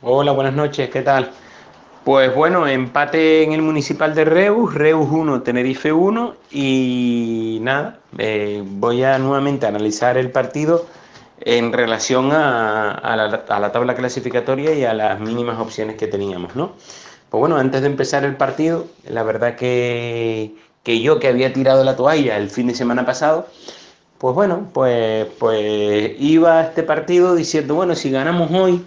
Hola, buenas noches, ¿qué tal? Pues bueno, empate en el Municipal de Reus, Reus 1, Tenerife 1 y nada, eh, voy a nuevamente analizar el partido en relación a, la, a, la, tabla clasificatoria y a las mínimas opciones que teníamos, ¿no? Pues bueno, antes de empezar el partido, la verdad que, que yo que había tirado la toalla el fin de semana pasado, pues bueno, pues, pues iba a este partido diciendo, bueno, si ganamos hoy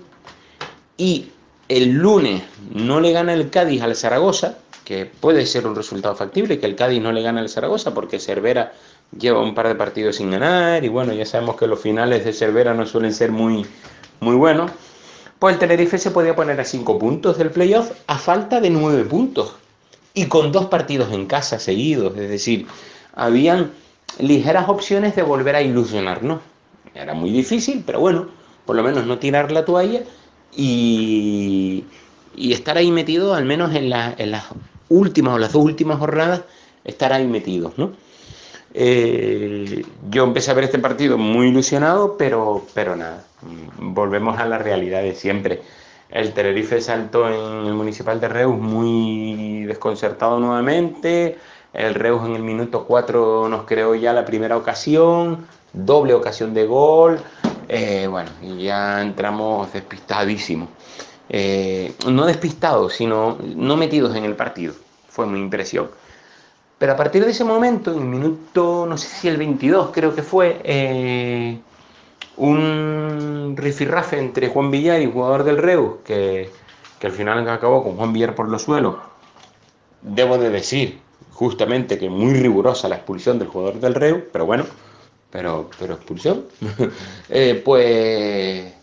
y el lunes no le gana el Cádiz al Zaragoza, que puede ser un resultado factible, que el Cádiz no le gana al Zaragoza porque Cervera lleva un par de partidos sin ganar y bueno, ya sabemos que los finales de Cervera no suelen ser muy, muy buenos, pues el Tenerife se podía poner a 5 puntos del playoff a falta de 9 puntos y con dos partidos en casa seguidos, es decir, habían ligeras opciones de volver a ilusionarnos. Era muy difícil, pero bueno, por lo menos no tirar la toalla y, y estar ahí metido, al menos en, en, las últimas o las dos últimas jornadas, estar ahí metidos, ¿no? Eh, yo empecé a ver este partido muy ilusionado, pero, pero nada, volvemos a la realidad de siempre. El Tenerife saltó en el Municipal de Reus muy desconcertado nuevamente. El Reus en el minuto 4 nos creó ya la primera ocasión, doble ocasión de gol. Eh, bueno, y ya entramos despistadísimos. Eh, no despistados, sino no metidos en el partido. Fue mi impresión. Pero a partir de ese momento, en el minuto, no sé si el 22 creo que fue, eh, un rifirrafe entre Juan Villar y jugador del Reus, que, que al final acabó con Juan Villar por los suelos. Debo de decir, justamente, que muy rigurosa la expulsión del jugador del Reus, pero bueno, pero, pero expulsión. eh, pues,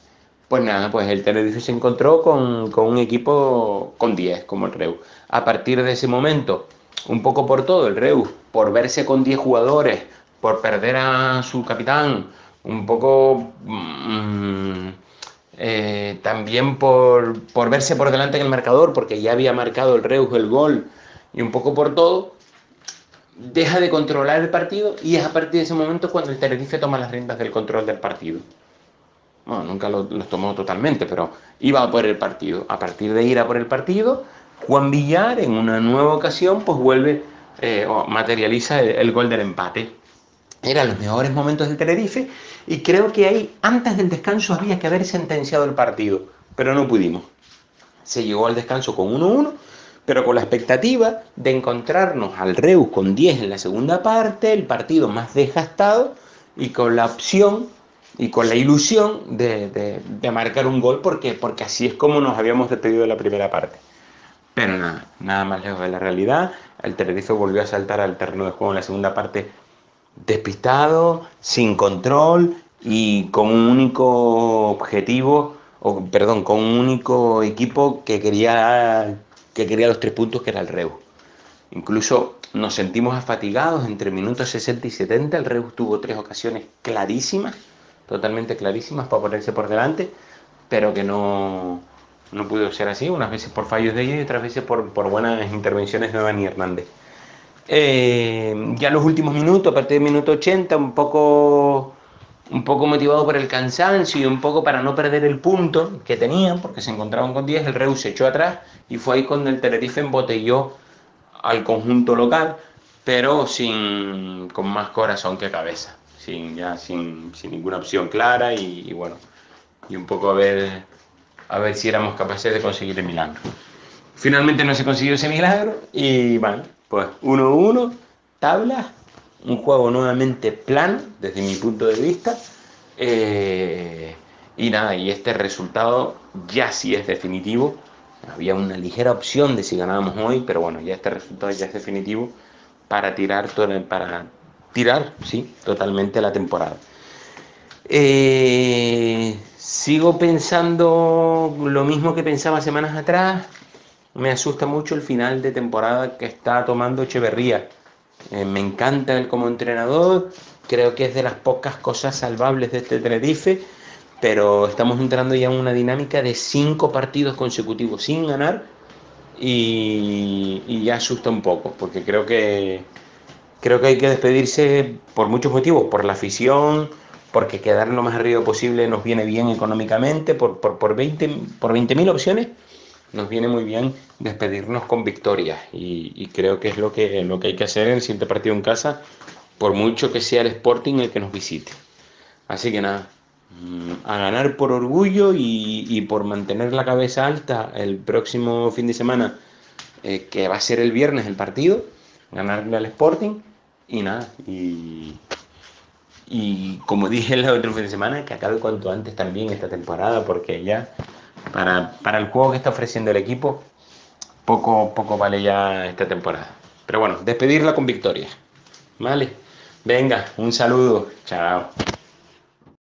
pues nada, pues el Tenerife se encontró con, con un equipo con 10, como el Reus. A partir de ese momento, un poco por todo, el Reus, por verse con 10 jugadores, por perder a su capitán, un poco mmm, eh, también por, por, verse por delante en el marcador, porque ya había marcado el Reus el gol, y un poco por todo, deja de controlar el partido y es a partir de ese momento cuando el Tenerife toma las riendas del control del partido. Bueno, nunca los lo tomó totalmente, pero iba a por el partido. A partir de ir a por el partido, Juan Villar en una nueva ocasión pues vuelve eh, o materializa el, el, gol del empate. Eran los mejores momentos del Tenerife y creo que ahí antes del descanso había que haber sentenciado el partido, pero no pudimos. Se llegó al descanso con 1-1, pero con la expectativa de encontrarnos al Reus con 10 en la segunda parte, el partido más desgastado y con la opción y con la ilusión de, de, de marcar un gol porque, porque así es como nos habíamos despedido de la primera parte. Pero nada, nada más lejos de la realidad. El Tenerife volvió a saltar al terreno de juego en la segunda parte despistado, sin control y con un único objetivo, o perdón, con un único equipo que quería, que quería los tres puntos, que era el Reus. Incluso nos sentimos afatigados entre minutos 60 y 70. El Reus tuvo tres ocasiones clarísimas, totalmente clarísimas para ponerse por delante, pero que no, no pudo ser así, unas veces por fallos de ellos y otras veces por, por buenas intervenciones de Dani Hernández. Eh, ya los últimos minutos, a partir del minuto 80, un poco, un poco motivado por el cansancio y un poco para no perder el punto que tenían, porque se encontraban con 10, el Reus se echó atrás y fue ahí cuando el Tenerife embotelló al conjunto local, pero sin, con más corazón que cabeza, sin, ya sin, sin ninguna opción clara y, y bueno, y un poco a ver a ver si éramos capaces de conseguir el milagro. Finalmente no se consiguió ese milagro y bueno, pues 1-1, tabla, un juego nuevamente plano desde mi punto de vista. Eh, y nada, y este resultado ya sí es definitivo. Había una ligera opción de si ganábamos hoy, pero bueno, ya este resultado ya es definitivo para tirar, para tirar, sí, totalmente la temporada. Eh, sigo pensando lo mismo que pensaba semanas atrás. Me asusta mucho el final de temporada que está tomando Echeverría. Eh, me encanta él como entrenador. Creo que es de las pocas cosas salvables de este Tenerife. Pero estamos entrando ya en una dinámica de cinco partidos consecutivos sin ganar. Y, ya asusta un poco. Porque creo que, creo que hay que despedirse por muchos motivos. Por la afición porque quedar lo más arriba posible nos viene bien económicamente, por, por, por 20.000 por 20 opciones nos viene muy bien despedirnos con victorias y, creo que es lo que, lo que hay que hacer en el siguiente partido en casa, por mucho que sea el Sporting el que nos visite. Así que nada, mm, a ganar por orgullo y, por mantener la cabeza alta el próximo fin de semana, eh, que va a ser el viernes el partido, ganarle al Sporting y nada, y, y como dije el otro fin de semana, que acabe cuanto antes también esta temporada, porque ya para, para el juego que está ofreciendo el equipo, poco, poco vale ya esta temporada. Pero bueno, despedirla con victoria. ¿Vale? Venga, un saludo. Chao.